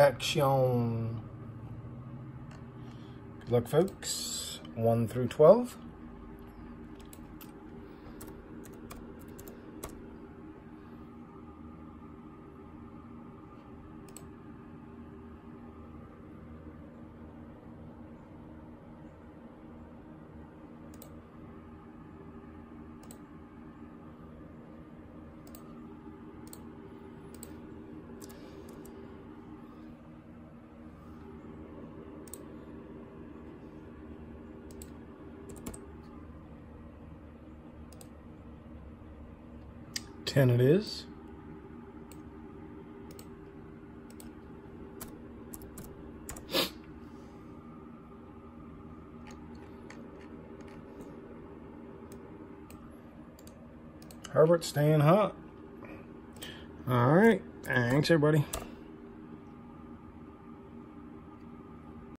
Action. Good luck, folks. 1 through 12. Ten it is. Herbert staying hot. All right. Thanks, everybody.